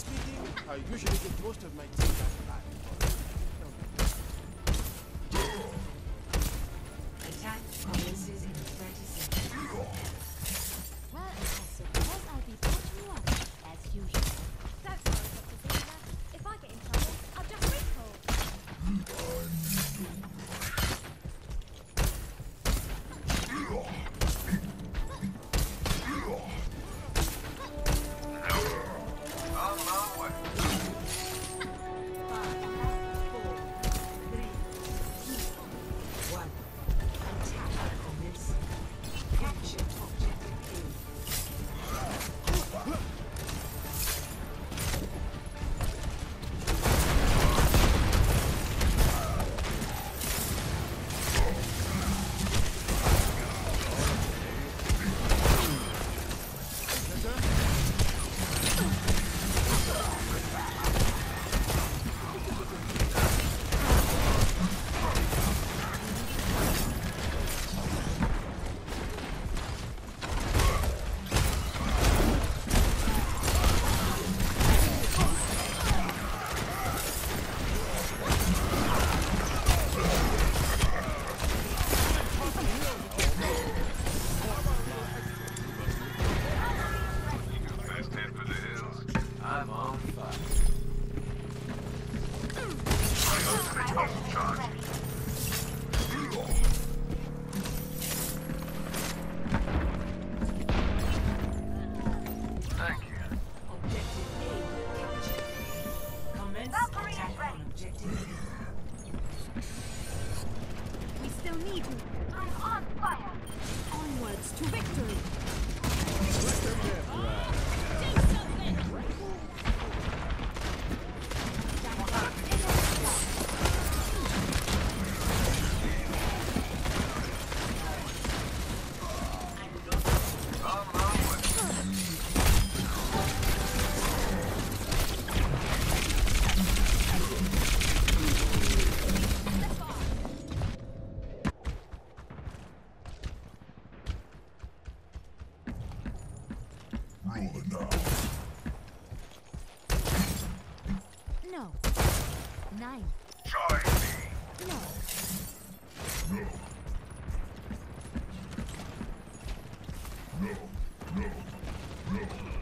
speaking, I usually get most of my tea No. No.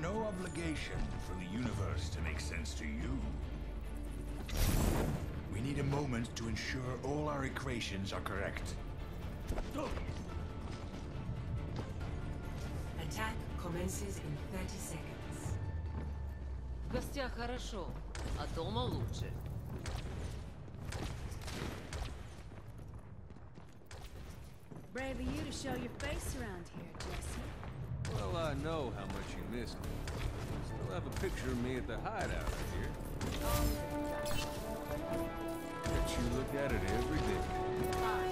no obligation for the universe to make sense to you. We need a moment to ensure all our equations are correct. Attack commences in 30 seconds. В гостях хорошо, а дома лучше. Brave of you to show your face around here, Jesse. Well, I know how much you missed me. Still have a picture of me at the hideout here. Bet you look at it every day.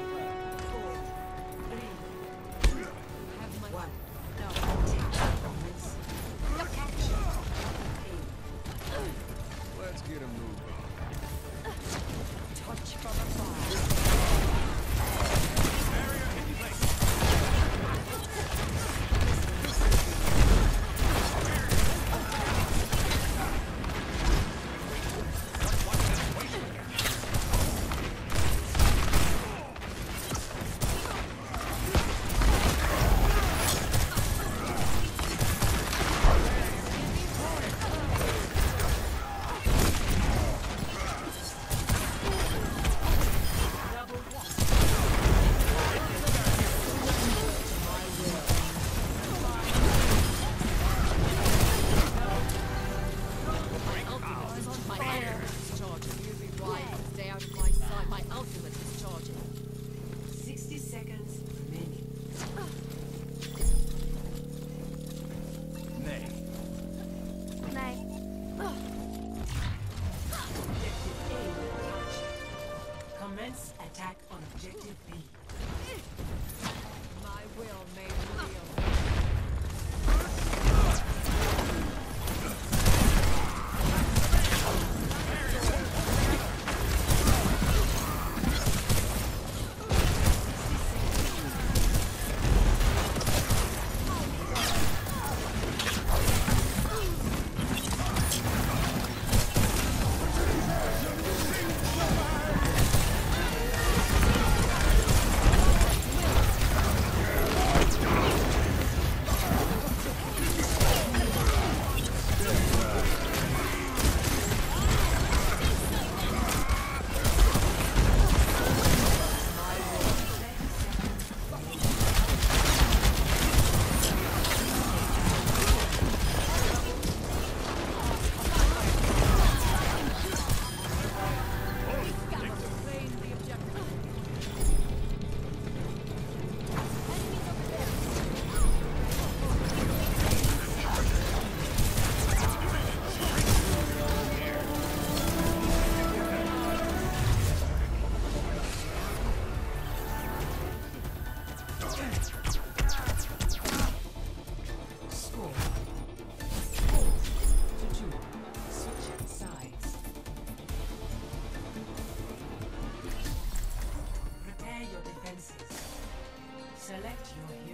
your